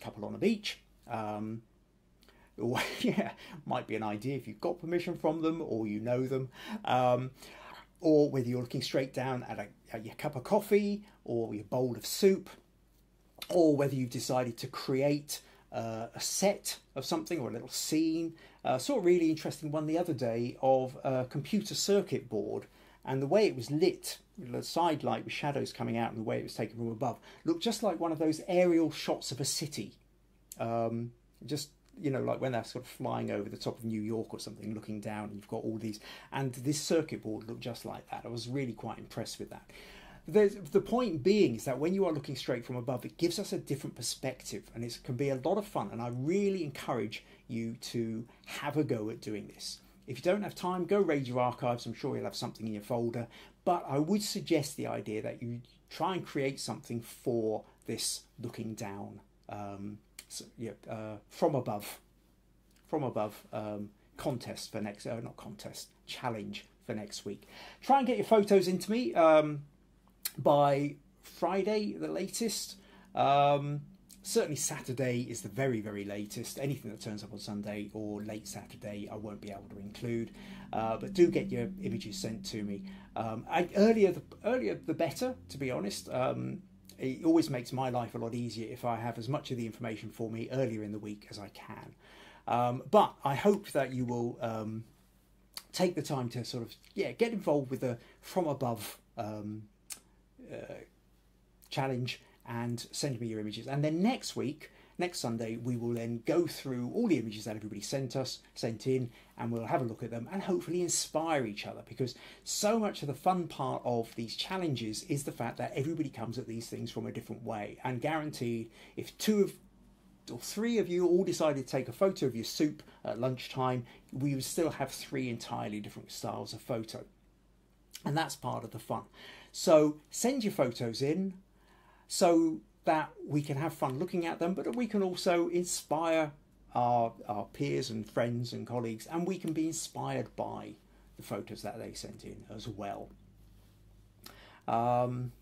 couple on a beach, um, or, yeah, might be an idea if you've got permission from them or you know them, um, or whether you're looking straight down at, a, your cup of coffee or your bowl of soup, or whether you've decided to create uh, a set of something or a little scene. Uh, saw a really interesting one the other day of a computer circuit board and the way it was lit, the side light with shadows coming out and the way it was taken from above, looked just like one of those aerial shots of a city. Um, just you know, like when they're sort of flying over the top of New York or something, looking down, and you've got all these, and this circuit board looked just like that. I was really quite impressed with that. There's, the point being is that when you are looking straight from above, it gives us a different perspective and it can be a lot of fun. And I really encourage you to have a go at doing this. If you don't have time, go raid your archives. I'm sure you'll have something in your folder. But I would suggest the idea that you try and create something for this looking down um, so, yeah, uh, from above, from above um, contest for next, uh, not contest, challenge for next week. Try and get your photos into me. Um, by Friday, the latest. Um, certainly Saturday is the very very latest. Anything that turns up on Sunday or late Saturday, I won't be able to include. Uh, but do get your images sent to me. Um, I, earlier the earlier the better, to be honest. Um, it always makes my life a lot easier if I have as much of the information for me earlier in the week as I can. Um, but I hope that you will um, take the time to sort of yeah get involved with the from above um, uh, challenge and send me your images. And then next week, next Sunday, we will then go through all the images that everybody sent us, sent in, and we'll have a look at them and hopefully inspire each other because so much of the fun part of these challenges is the fact that everybody comes at these things from a different way. And guaranteed, if two of or three of you all decided to take a photo of your soup at lunchtime, we would still have three entirely different styles of photo. And that's part of the fun. So send your photos in so that we can have fun looking at them, but we can also inspire our, our peers and friends and colleagues, and we can be inspired by the photos that they sent in as well. Um,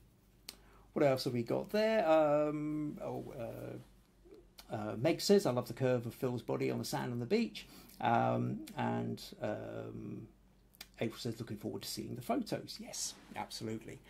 what else have we got there? Um, oh, uh, uh, Meg says, I love the curve of Phil's body on the sand on the beach. Um, and um, April says, looking forward to seeing the photos. Yes, absolutely.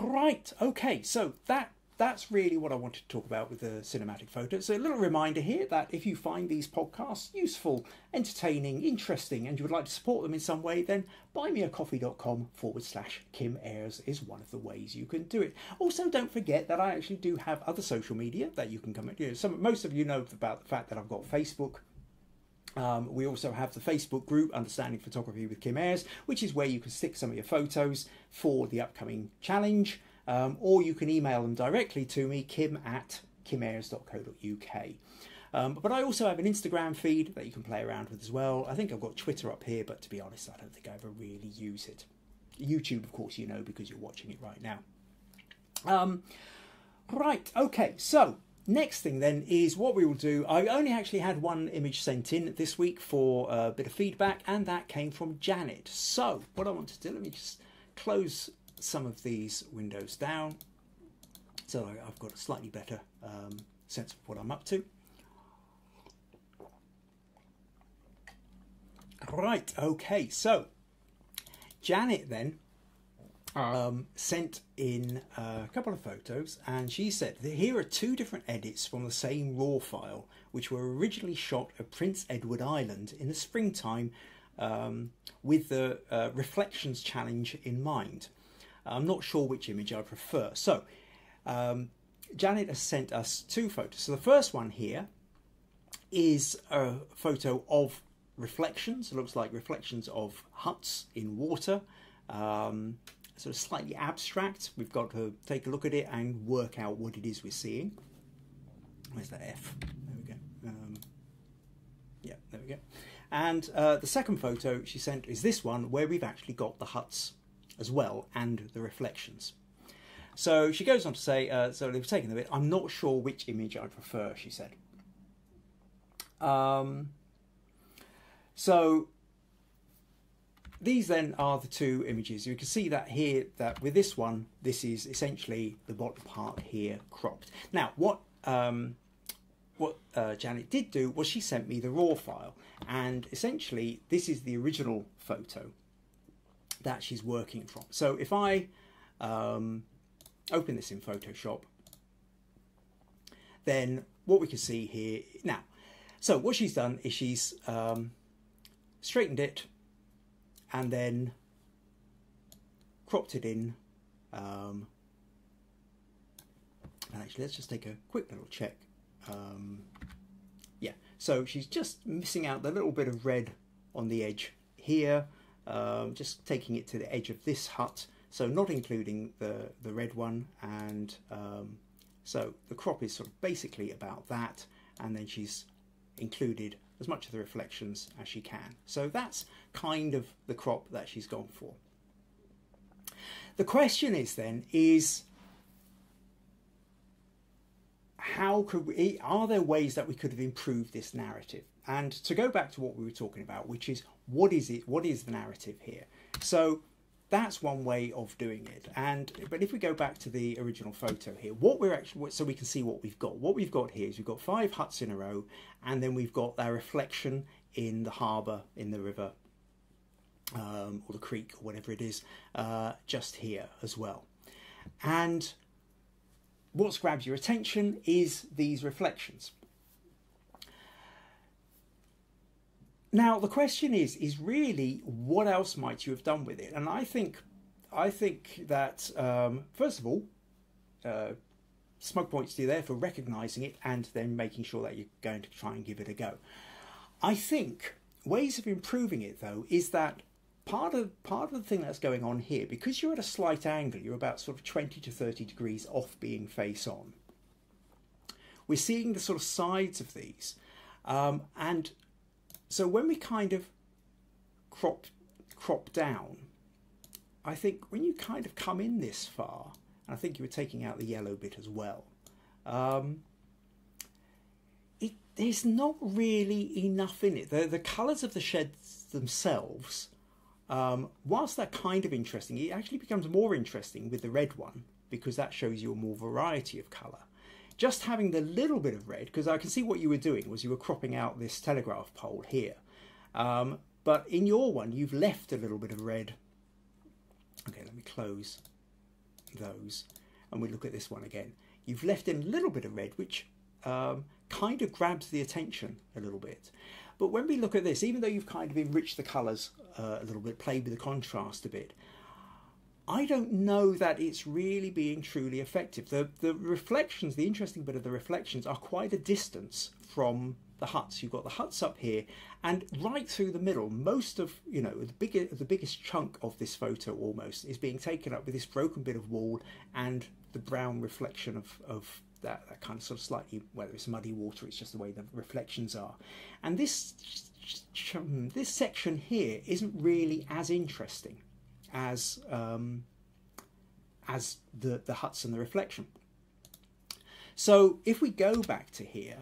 Right, okay, so that that's really what I wanted to talk about with the cinematic photos. So a little reminder here that if you find these podcasts useful, entertaining, interesting, and you would like to support them in some way, then buymeacoffee.com forward slash Kim Ayres is one of the ways you can do it. Also, don't forget that I actually do have other social media that you can come. at. You know, some most of you know about the fact that I've got Facebook um, we also have the Facebook group, Understanding Photography with Kim Ayres, which is where you can stick some of your photos for the upcoming challenge, um, or you can email them directly to me, kim at kimayres.co.uk. Um, but I also have an Instagram feed that you can play around with as well. I think I've got Twitter up here, but to be honest, I don't think I ever really use it. YouTube, of course, you know because you're watching it right now. Um, right, okay, so Next thing then is what we will do. I only actually had one image sent in this week for a bit of feedback, and that came from Janet. So, what I want to do, let me just close some of these windows down so I've got a slightly better um, sense of what I'm up to. Right, okay, so Janet then um, sent in a couple of photos, and she said that here are two different edits from the same RAW file, which were originally shot at Prince Edward Island in the springtime um, with the uh, Reflections Challenge in mind. I'm not sure which image I prefer. So, um, Janet has sent us two photos. So, the first one here is a photo of reflections. It looks like reflections of huts in water. Um, sort of slightly abstract. We've got to take a look at it and work out what it is we're seeing. Where's that F? There we go. Um, yeah, there we go. And uh, the second photo she sent is this one where we've actually got the huts as well and the reflections. So she goes on to say, uh, so they've taken a bit. I'm not sure which image I prefer, she said. Um, so these then are the two images. You can see that here, that with this one, this is essentially the bottom part here cropped. Now, what um, what uh, Janet did do was she sent me the raw file, and essentially this is the original photo that she's working from. So if I um, open this in Photoshop, then what we can see here now. So what she's done is she's um, straightened it and then cropped it in. Um, and actually, let's just take a quick little check. Um, yeah, so she's just missing out the little bit of red on the edge here, um, just taking it to the edge of this hut, so not including the, the red one. And um, so the crop is sort of basically about that, and then she's included as much of the reflections as she can. So that's kind of the crop that she's gone for. The question is then is how could we are there ways that we could have improved this narrative? And to go back to what we were talking about, which is what is it what is the narrative here? So that's one way of doing it. And but if we go back to the original photo here what we're actually so we can see what we've got. What we've got here is we've got five huts in a row and then we've got their reflection in the harbour in the river um, or the creek or whatever it is uh, just here as well. And what grabs your attention is these reflections Now the question is, is really what else might you have done with it? And I think, I think that um, first of all, uh, points to you there for recognising it and then making sure that you're going to try and give it a go. I think ways of improving it though is that part of part of the thing that's going on here because you're at a slight angle, you're about sort of 20 to 30 degrees off being face on. We're seeing the sort of sides of these, um, and so when we kind of crop crop down, I think when you kind of come in this far, and I think you were taking out the yellow bit as well, um, it, there's not really enough in it. The, the colours of the sheds themselves, um, whilst they're kind of interesting, it actually becomes more interesting with the red one because that shows you a more variety of colour just having the little bit of red, because I can see what you were doing was you were cropping out this telegraph pole here. Um, but in your one, you've left a little bit of red. Okay, let me close those and we look at this one again. You've left in a little bit of red, which um, kind of grabs the attention a little bit. But when we look at this, even though you've kind of enriched the colours uh, a little bit, played with the contrast a bit, I don't know that it's really being truly effective. The the reflections, the interesting bit of the reflections, are quite a distance from the huts. You've got the huts up here, and right through the middle, most of you know the biggest the biggest chunk of this photo almost is being taken up with this broken bit of wall and the brown reflection of of that, that kind of sort of slightly whether it's muddy water, it's just the way the reflections are, and this this section here isn't really as interesting as um, as the, the huts and the reflection. So if we go back to here,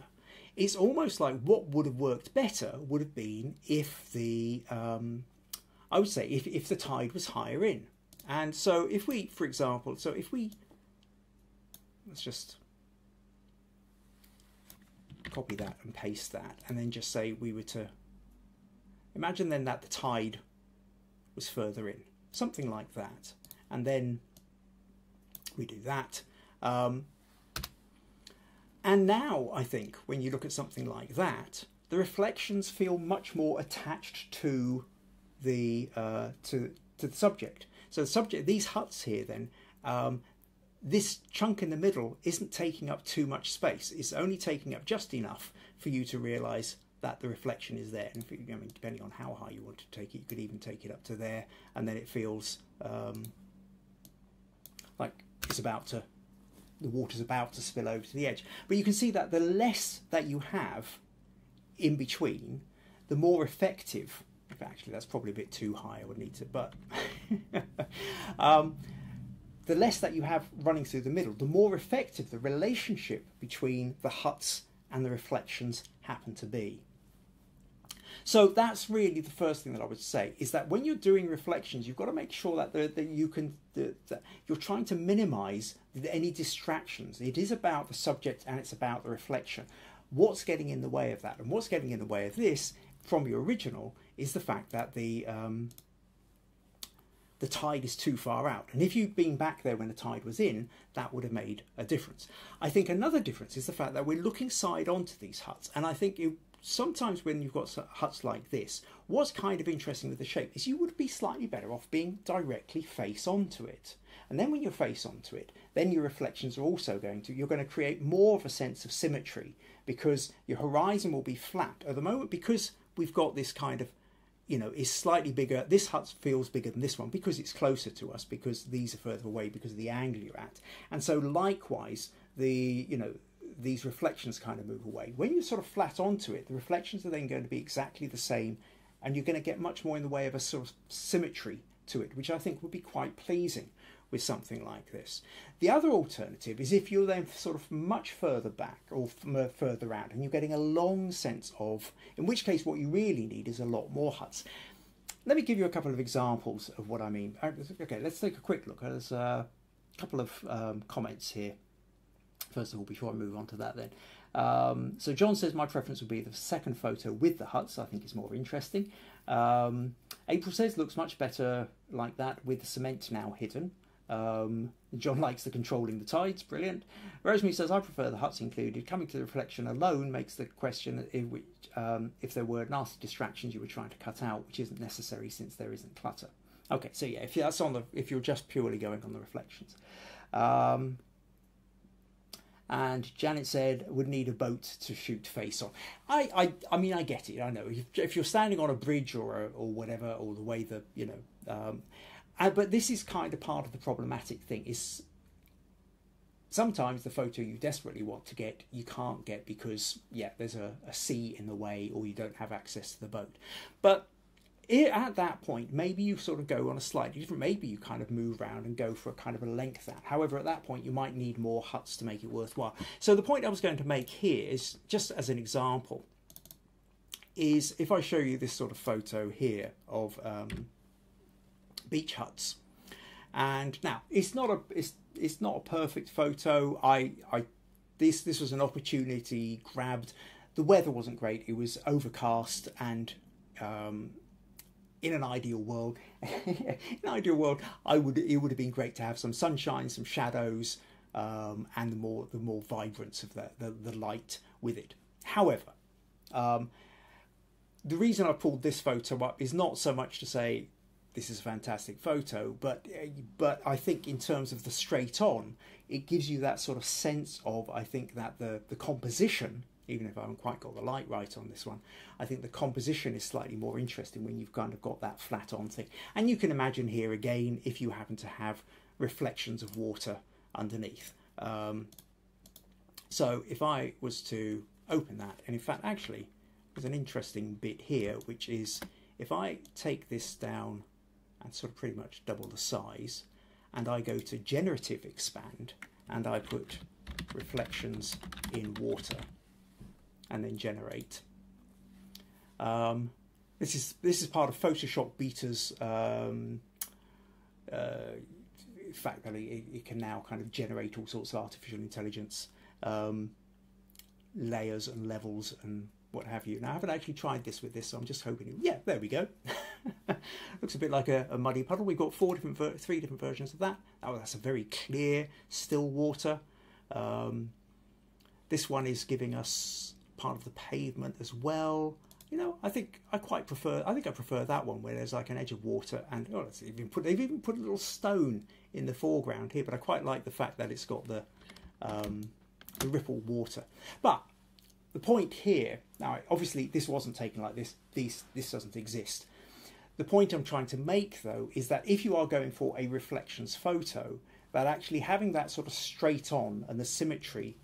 it's almost like what would have worked better would have been if the um, I would say if, if the tide was higher in. And so if we, for example, so if we let's just copy that and paste that and then just say we were to imagine then that the tide was further in something like that. And then we do that. Um, and now, I think, when you look at something like that, the reflections feel much more attached to the uh, to to the subject. So the subject, these huts here, then, um, this chunk in the middle isn't taking up too much space. It's only taking up just enough for you to realise that the reflection is there. And I mean, depending on how high you want to take it, you could even take it up to there, and then it feels um, like it's about to, the water's about to spill over to the edge. But you can see that the less that you have in between, the more effective. Actually, that's probably a bit too high. I would need to, but um, the less that you have running through the middle, the more effective the relationship between the huts and the reflections happen to be. So that's really the first thing that I would say is that when you're doing reflections, you've got to make sure that, the, that you can that you're trying to minimise any distractions. It is about the subject and it's about the reflection. What's getting in the way of that, and what's getting in the way of this from your original is the fact that the um, the tide is too far out. And if you'd been back there when the tide was in, that would have made a difference. I think another difference is the fact that we're looking side onto these huts. And I think you, sometimes when you've got huts like this, what's kind of interesting with the shape is you would be slightly better off being directly face onto it. And then when you're face onto it, then your reflections are also going to, you're going to create more of a sense of symmetry because your horizon will be flat. At the moment, because we've got this kind of you know, is slightly bigger. This hut feels bigger than this one because it's closer to us, because these are further away, because of the angle you're at. And so likewise, the, you know, these reflections kind of move away. When you sort of flat onto it, the reflections are then going to be exactly the same, and you're going to get much more in the way of a sort of symmetry to it, which I think would be quite pleasing with something like this. The other alternative is if you're then sort of much further back or further out and you're getting a long sense of, in which case what you really need is a lot more huts. Let me give you a couple of examples of what I mean. Uh, okay, let's take a quick look. There's a couple of um, comments here. First of all, before I move on to that then. Um, so John says my preference would be the second photo with the huts. I think it's more interesting. Um, April says looks much better like that with the cement now hidden. Um, John likes the controlling the tides, brilliant. Rosemary says, I prefer the huts included. Coming to the reflection alone makes the question if, which, um, if there were nasty distractions you were trying to cut out, which isn't necessary since there isn't clutter. Okay, so yeah, if that's on the, if you're just purely going on the reflections. Um, and Janet said would need a boat to shoot face on. I, I, I mean, I get it. I know if, if you're standing on a bridge or a, or whatever, or the way the you know, um, but this is kind of part of the problematic thing is sometimes the photo you desperately want to get you can't get because yeah there's a, a sea in the way or you don't have access to the boat but at that point maybe you sort of go on a slightly different maybe you kind of move around and go for a kind of a length out however at that point you might need more huts to make it worthwhile so the point i was going to make here is just as an example is if i show you this sort of photo here of um, beach huts. And now it's not a it's it's not a perfect photo. I I this this was an opportunity grabbed. The weather wasn't great. It was overcast and um, in an ideal world, in an ideal world, I would it would have been great to have some sunshine, some shadows, um, and the more the more vibrance of the, the, the light with it. However, um, the reason I pulled this photo up is not so much to say this is a fantastic photo. But but I think in terms of the straight on, it gives you that sort of sense of I think that the the composition, even if I haven't quite got the light right on this one, I think the composition is slightly more interesting when you've kind of got that flat on thing. And you can imagine here again if you happen to have reflections of water underneath. Um, so if I was to open that, and in fact actually there's an interesting bit here which is if I take this down and sort of pretty much double the size. And I go to generative expand and I put reflections in water and then generate. Um, this is this is part of Photoshop Beta's um, uh, fact that it, it, can now kind of generate all sorts of artificial intelligence um, layers and levels and what have you. Now I haven't actually tried this with this, so I'm just hoping. Yeah, there we go. Looks a bit like a, a, muddy puddle. We've got four different, three different versions of that. Oh, that's a very clear, still water. Um, this one is giving us part of the pavement as well. you know, I think I quite prefer. I think I prefer that one where there's like an edge of water, and oh, it's even put they've even put a little stone in the foreground here. But I quite like the fact that it's got the um, the rippled water. But the point here now, obviously, this wasn't taken like this. These this doesn't exist. The point I'm trying to make though is that if you are going for a reflections photo, that actually having that sort of straight on and the symmetry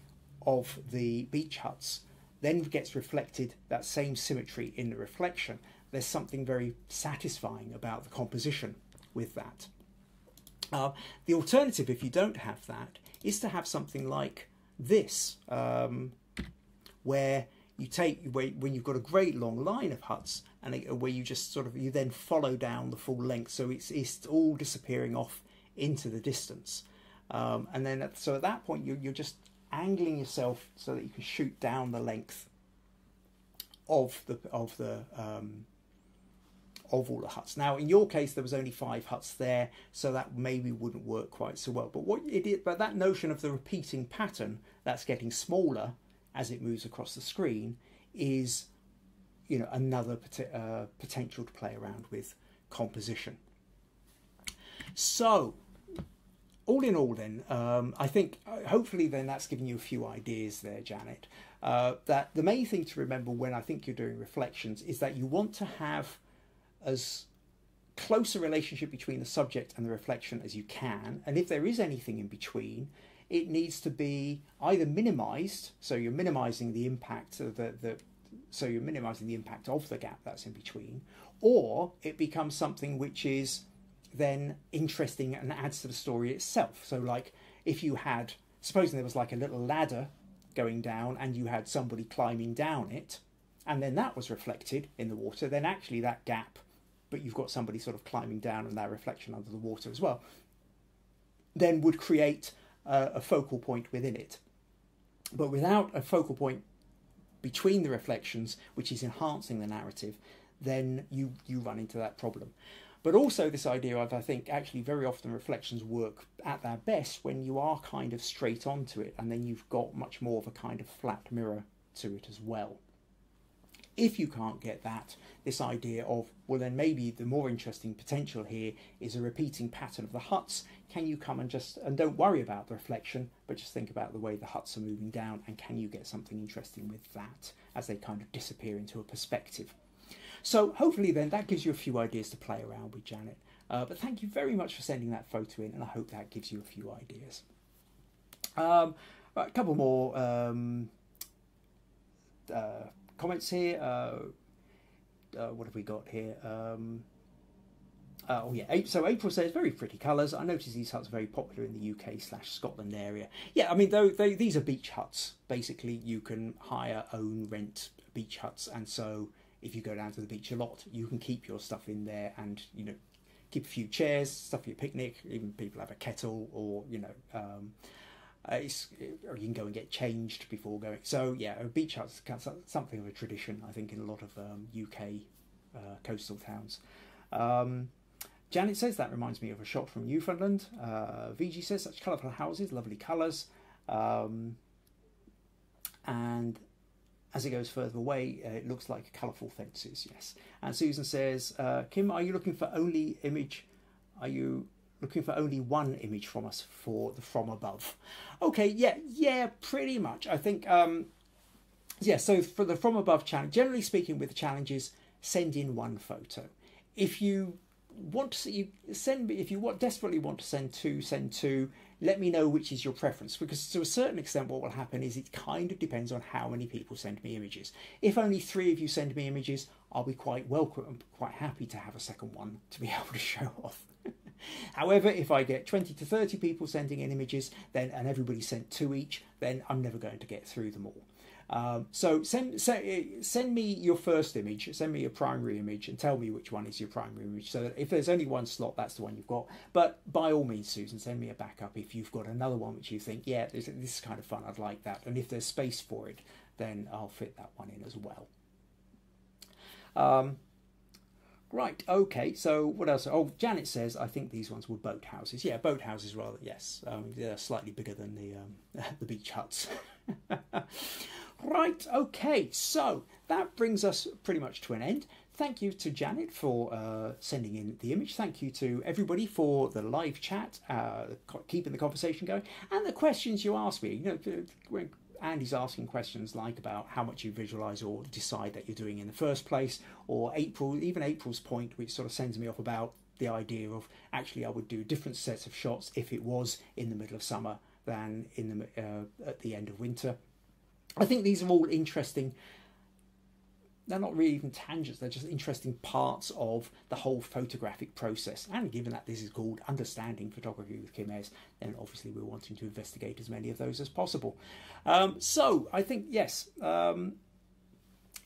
of the beach huts then gets reflected that same symmetry in the reflection. There's something very satisfying about the composition with that. Uh, the alternative, if you don't have that, is to have something like this, um, where you take where, when you've got a great long line of huts and it, where you just sort of you then follow down the full length, so it's it's all disappearing off into the distance, um, and then at, so at that point you, you're just angling yourself so that you can shoot down the length of the of the um, of all the huts. Now, in your case, there was only five huts there, so that maybe wouldn't work quite so well. But what but that notion of the repeating pattern that's getting smaller as it moves across the screen is, you know, another pot- uh, potential to play around with composition. So, all in all, then, um, I think uh, hopefully then that's given you a few ideas there, Janet. Uh, that the main thing to remember when I think you're doing reflections is that you want to have as close a relationship between the subject and the reflection as you can. And if there is anything in between, it needs to be either minimized, so you're minimizing the impact of the, the so you're minimizing the impact of the gap that's in between, or it becomes something which is then interesting and adds to the story itself. So, like if you had, supposing there was like a little ladder going down and you had somebody climbing down it, and then that was reflected in the water, then actually that gap, but you've got somebody sort of climbing down and that reflection under the water as well, then would create a, a focal point within it. But without a focal point between the reflections, which is enhancing the narrative, then you, you run into that problem. But also this idea of, I think, actually very often reflections work at their best when you are kind of straight onto it and then you've got much more of a kind of flat mirror to it as well. If you can't get that, this idea of, well, then maybe the more interesting potential here is a repeating pattern of the huts. Can you come and just, and don't worry about the reflection, but just think about the way the huts are moving down and can you get something interesting with that as they kind of disappear into a perspective? So hopefully then that gives you a few ideas to play around with Janet. Uh, but thank you very much for sending that photo in and I hope that gives you a few ideas. Um, a couple more um, uh, comments here. Uh, uh, what have we got here? Um, uh, oh yeah, so April says very pretty colours. I noticed these huts are very popular in the UK slash Scotland area. Yeah, I mean though these are beach huts. Basically, you can hire, own, rent beach huts, and so if you go down to the beach a lot, you can keep your stuff in there and you know keep a few chairs, stuff for your picnic. Even people have a kettle, or you know, um, uh, or you can go and get changed before going. So yeah, a beach hut's something of a tradition, I think, in a lot of um, UK uh, coastal towns. Um, Janet says that reminds me of a shot from Newfoundland. Uh, VG says such colourful houses, lovely colours. Um, and as it goes further away, uh, it looks like colourful fences, yes. And Susan says, uh, Kim, are you looking for only image? Are you looking for only one image from us for the from above? Okay, yeah, yeah, pretty much. I think, um, yeah, so for the from above challenge, generally speaking, with the challenges, send in one photo. If you want to you send if you want desperately want to send two send two let me know which is your preference because to a certain extent what will happen is it kind of depends on how many people send me images. If only three of you send me images i'll be quite welcome and quite happy to have a second one to be able to show off. However if i get 20 to 30 people sending in images then and everybody sent two each then i'm never going to get through them all um, so send, send send me your first image, send me your primary image, and tell me which one is your primary image. So that if there's only one slot, that's the one you've got. But by all means, Susan, send me a backup if you've got another one which you think, yeah, this, this is kind of fun. I'd like that. And if there's space for it, then I'll fit that one in as well. Um, Right, okay, so what else? Oh, Janet says, I think these ones were boat houses. Yeah, boat houses, rather, yes. Um, they're slightly bigger than the, um, the beach huts. right, okay, so that brings us pretty much to an end. Thank you to Janet for uh, sending in the image. Thank you to everybody for the live chat, uh, keeping the conversation going, and the questions you asked me. You know, when Andy's asking questions like about how much you visualize or decide that you're doing in the first place, or April, even April's point, which sort of sends me off about the idea of actually I would do different sets of shots if it was in the middle of summer than in the uh, at the end of winter. I think these are all interesting they're not really even tangents, they're just interesting parts of the whole photographic process. And given that this is called Understanding Photography with Kim Ayres, then obviously we're wanting to investigate as many of those as possible. Um, so I think, yes, um,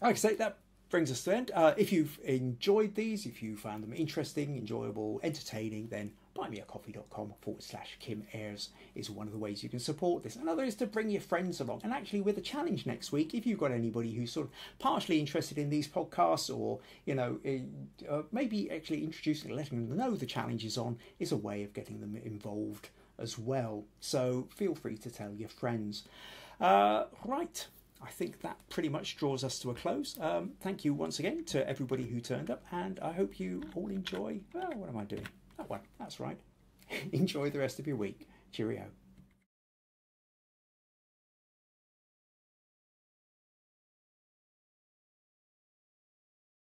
like I say, that brings us to the end. Uh, if you've enjoyed these, if you found them interesting, enjoyable, entertaining, then buymeacoffee.com forward slash Kim Ayres is one of the ways you can support this. Another is to bring your friends along. And actually, with a challenge next week, if you've got anybody who's sort of partially interested in these podcasts or, you know, eh, uh, maybe actually introducing, letting them know the challenge is on, is a way of getting them involved as well. So feel free to tell your friends. Uh, right. I think that pretty much draws us to a close. Um, thank you once again to everybody who turned up, and I hope you all enjoy. Well, what am I doing? Oh, that one. That's right. Enjoy the rest of your week. Cheerio.